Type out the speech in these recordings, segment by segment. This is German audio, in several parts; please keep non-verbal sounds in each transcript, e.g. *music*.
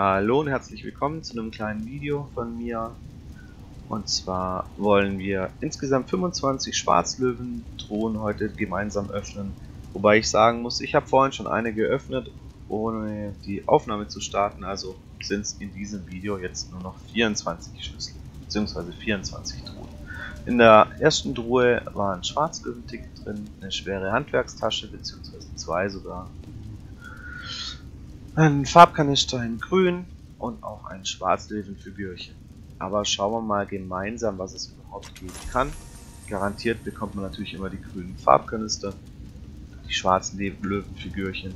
Hallo und herzlich willkommen zu einem kleinen Video von mir. Und zwar wollen wir insgesamt 25 Schwarzlöwen-Truhen heute gemeinsam öffnen. Wobei ich sagen muss, ich habe vorhin schon eine geöffnet, ohne die Aufnahme zu starten. Also sind es in diesem Video jetzt nur noch 24 Schlüssel, beziehungsweise 24 Truhen. In der ersten Truhe war ein Schwarzlöwen-Ticket drin, eine schwere Handwerkstasche, beziehungsweise zwei sogar, ein Farbkanister in grün und auch ein Schwarzlöwenfigürchen. Aber schauen wir mal gemeinsam, was es überhaupt geben kann. Garantiert bekommt man natürlich immer die grünen Farbkanister, die schwarzen Löwenfigürchen.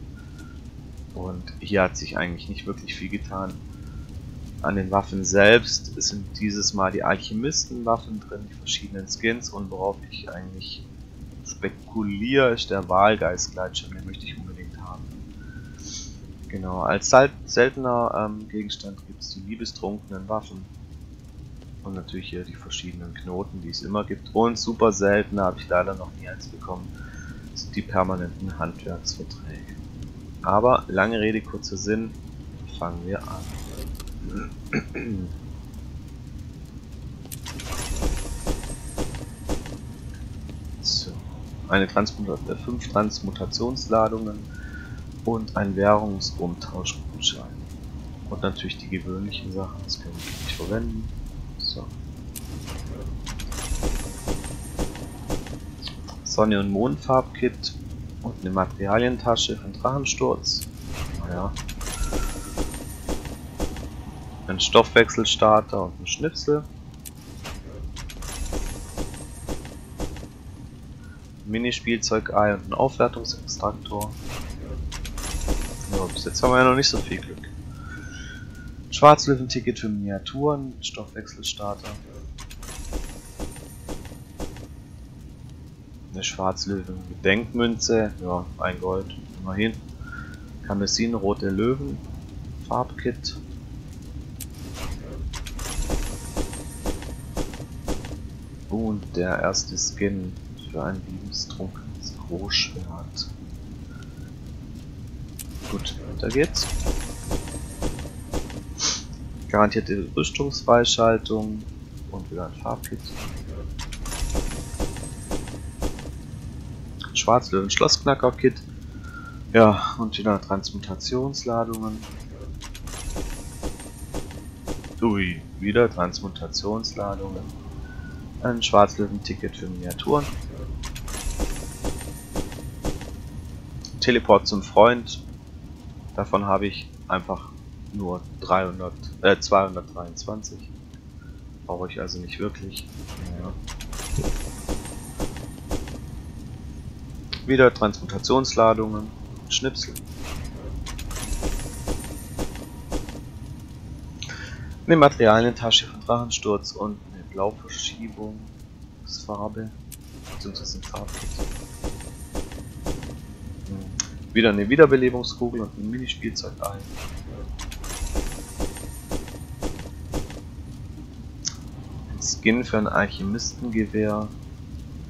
Und hier hat sich eigentlich nicht wirklich viel getan. An den Waffen selbst sind dieses Mal die Alchemistenwaffen drin, die verschiedenen Skins und worauf ich eigentlich spekuliere, ist der Wahlgeist-Gleitschirm, den möchte ich unbedingt. Genau, als seltener ähm, Gegenstand gibt es die liebestrunkenen Waffen. Und natürlich hier die verschiedenen Knoten, die es immer gibt. Und super selten habe ich leider noch nie eins bekommen, sind die permanenten Handwerksverträge. Aber lange Rede, kurzer Sinn, fangen wir an. So, eine Transmuta äh, fünf Transmutationsladungen und ein Währungsumtauschgutschein. Und natürlich die gewöhnlichen Sachen, das können wir nicht verwenden. So. Sonne- und Mondfarbkit und eine Materialientasche von Drachensturz. Naja. Ein Stoffwechselstarter und ein Schnitzel. Minispielzeug-Ei und ein Aufwertungsextraktor. Bis jetzt haben wir ja noch nicht so viel Glück. Schwarzlöwen-Ticket für Miniaturen, Stoffwechselstarter. Eine Schwarzlöwen-Gedenkmünze, ja, ein Gold, immerhin. Kamessin, rote Löwen, Farbkit. Und der erste Skin für ein liebestrunkenes Großschwert. Gut, weiter geht's. Garantierte Rüstungsfreischaltung und wieder ein Farbkit. Schwarzlöwen Schlossknacker Kit. Ja, und wieder Transmutationsladungen. Ui, wieder Transmutationsladungen. Ein Schwarzlöwen-Ticket für Miniaturen. Teleport zum Freund Davon habe ich einfach nur 300, äh, 223. Brauche ich also nicht wirklich. Ja. Wieder Transmutationsladungen, Schnipsel. Eine Materialientasche von Drachensturz und eine Blauverschiebungsfarbe, beziehungsweise ein Farbkit. Wieder eine Wiederbelebungskugel und ein Minispielzeug ein. Ein Skin für ein Alchemistengewehr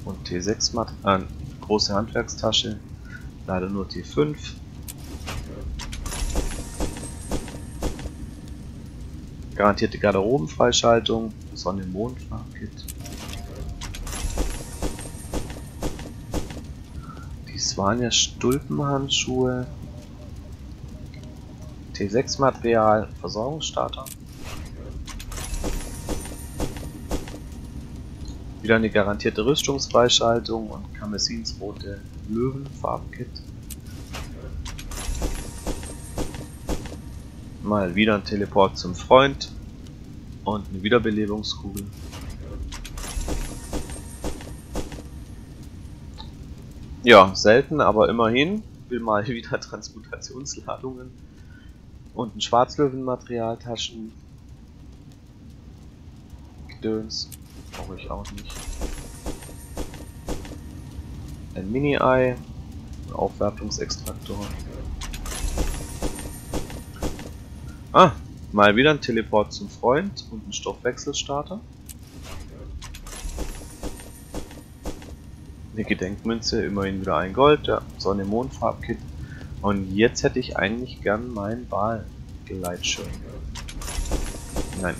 und T6 Mat äh, große Handwerkstasche. Leider nur T5. Garantierte Garderobenfreischaltung, Sonne-Mond-Farbkit. Das waren ja Stulpenhandschuhe. T6 Material, Versorgungsstarter. Wieder eine garantierte Rüstungsfreischaltung und Kamessins rote Löwenfarbkit. Mal wieder ein Teleport zum Freund und eine Wiederbelebungskugel. Ja, selten, aber immerhin. Will mal *laughs* wieder Transmutationsladungen. Und ein Schwarzlöwenmaterialtaschen. Gedöns. Brauche ich auch nicht. Ein Mini-Ei. Ein Aufwertungsextraktor. Ah, mal wieder ein Teleport zum Freund und ein Stoffwechselstarter. Eine Gedenkmünze, immerhin wieder ein Gold, ja, Sonne-Mond-Farbkit. Und jetzt hätte ich eigentlich gern meinen Wahl Gleitschirm. Nein.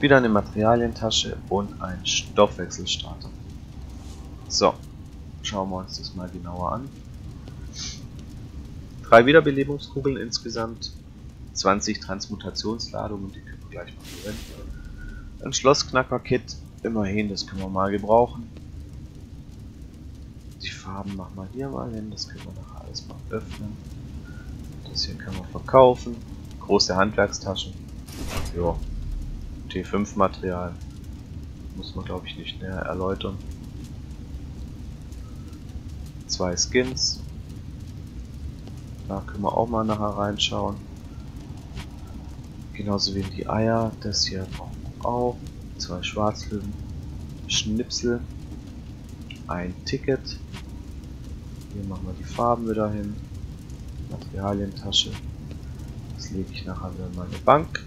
Wieder eine Materialientasche und ein Stoffwechselstarter. So, schauen wir uns das mal genauer an. Drei Wiederbelebungskugeln insgesamt, 20 Transmutationsladungen, die können wir gleich mal verwenden. Ein Schlossknacker-Kit, immerhin, das können wir mal gebrauchen. Die Farben machen wir hier mal hin, das können wir nachher alles mal öffnen. Das hier können wir verkaufen. Große Handwerkstaschen. Ja. T5 Material. Muss man glaube ich nicht näher erläutern. Zwei Skins. Da können wir auch mal nachher reinschauen. Genauso wie die Eier. Das hier auch. Zwei Schwarzlöwen. Schnipsel. Ein Ticket. Hier machen wir die Farben wieder hin. Materialientasche. Das lege ich nachher wieder in meine Bank.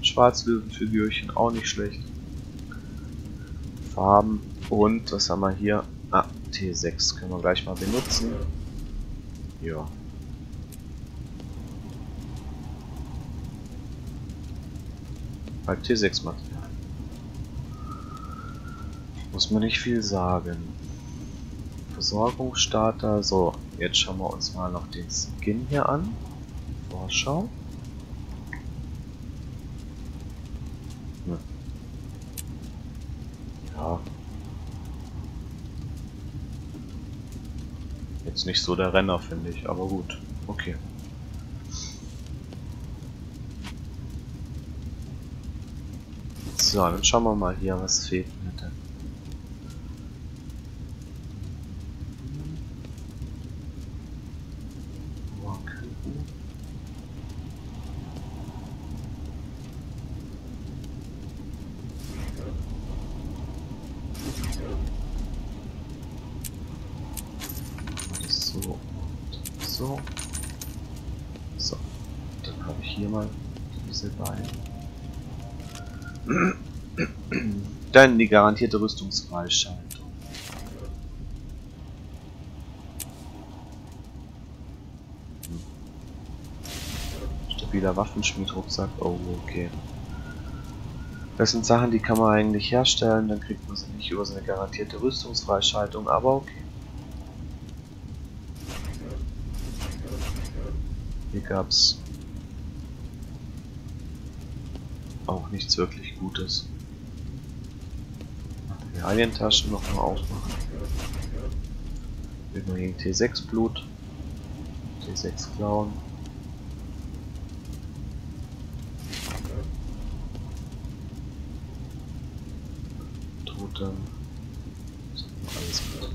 Schwarzlöwenfigürchen, auch nicht schlecht. Farben und was haben wir hier? Ah, T6 können wir gleich mal benutzen. Ja. Halt T6 Material. Muss man nicht viel sagen. Versorgungsstarter. So, jetzt schauen wir uns mal noch den Skin hier an. Vorschau. Hm. Ja. Jetzt nicht so der Renner, finde ich, aber gut. Okay. So, dann schauen wir mal hier, was fehlt mir denn. So so. So. Dann habe ich hier mal diese beiden. Dann die garantierte Rüstungsfreischaltung. Stabiler Waffenschmied-Rucksack. Oh, okay. Das sind Sachen, die kann man eigentlich herstellen, dann kriegt man sie nicht über seine garantierte Rüstungsfreischaltung, aber okay. Hier gab es auch nichts wirklich Gutes. Materialientaschen noch mal aufmachen. Immerhin T6 Blut. T6 Klauen. Totem. Alles mit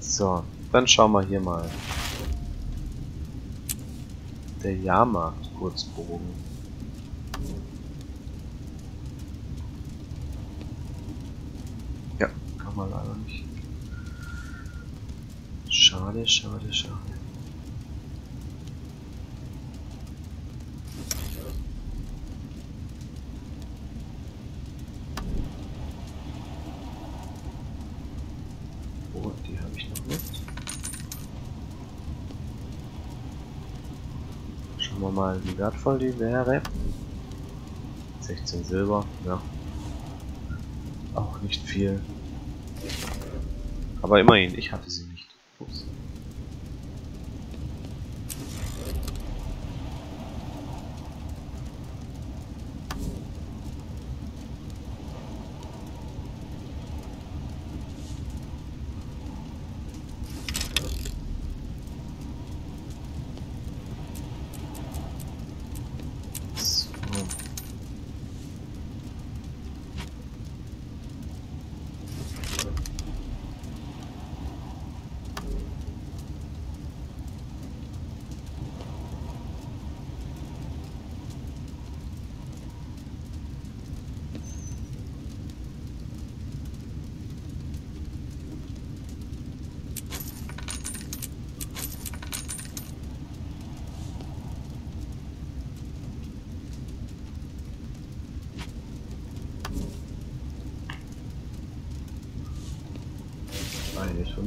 So, dann schauen wir hier mal. Der Jahrmarkt Kurzbogen. Ja, kann man leider nicht. Schade, schade, schade. Schauen wir mal, wie wertvoll die wäre. 16 Silber, ja. Auch nicht viel. Aber immerhin, ich hatte sie nicht. Ups.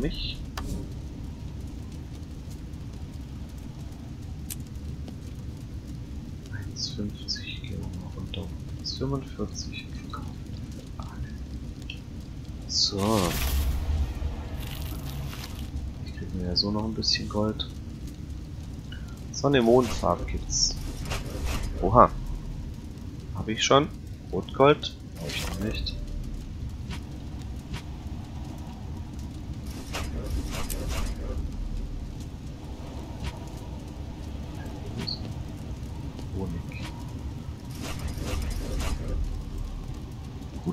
Mich. 50 gehen wir mal runter. 45 verkaufen. So. Ich kriege mir ja so noch ein bisschen Gold. Sonne Mondfarbe gibt's. Oha. Habe ich schon? Rotgold? Habe ich noch nicht.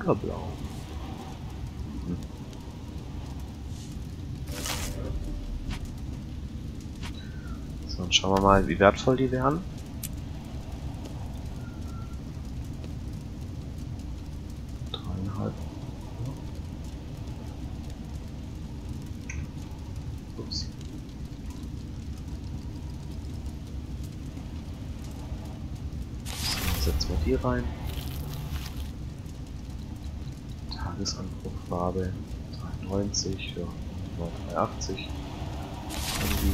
Puderblau. Hm. Und schauen wir mal, wie wertvoll die wären. Dreieinhalb. Ups. So, setzen wir die rein. Tagesanbruchfarbe 93 für 380. Irgendwie.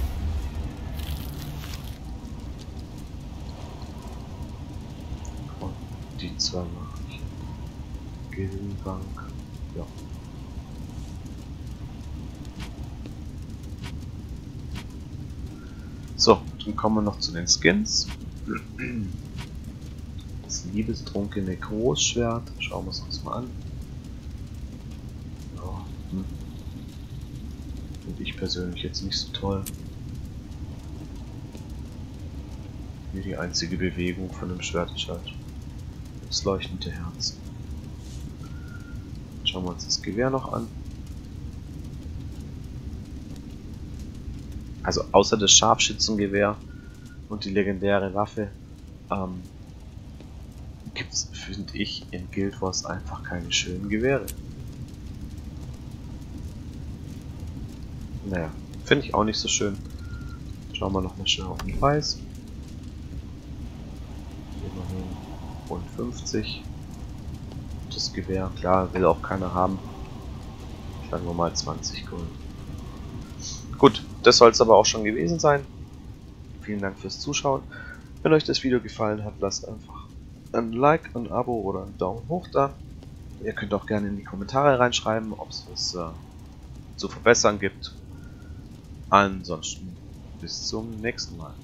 Und die zwei mache ich. Gildenbank. Ja. So, dann kommen wir noch zu den Skins. Das liebestrunkene Großschwert. Schauen wir es uns mal an. Hm. Finde ich persönlich jetzt nicht so toll. Hier die einzige Bewegung von dem halt das leuchtende Herz. Schauen wir uns das Gewehr noch an. Also außer das Scharfschützengewehr und die legendäre Waffe ähm, gibt es, finde ich, in Guild Wars einfach keine schönen Gewehre. Naja, finde ich auch nicht so schön. Schauen wir noch mal schnell auf den Preis. Immerhin rund 50. Das Gewehr, klar, will auch keiner haben. Sagen wir mal 20 Gold. Gut, das soll es aber auch schon gewesen sein. Vielen Dank fürs Zuschauen. Wenn euch das Video gefallen hat, lasst einfach ein Like, ein Abo oder einen Daumen hoch da. Ihr könnt auch gerne in die Kommentare reinschreiben, ob es was äh, zu verbessern gibt. Ansonsten bis zum nächsten Mal.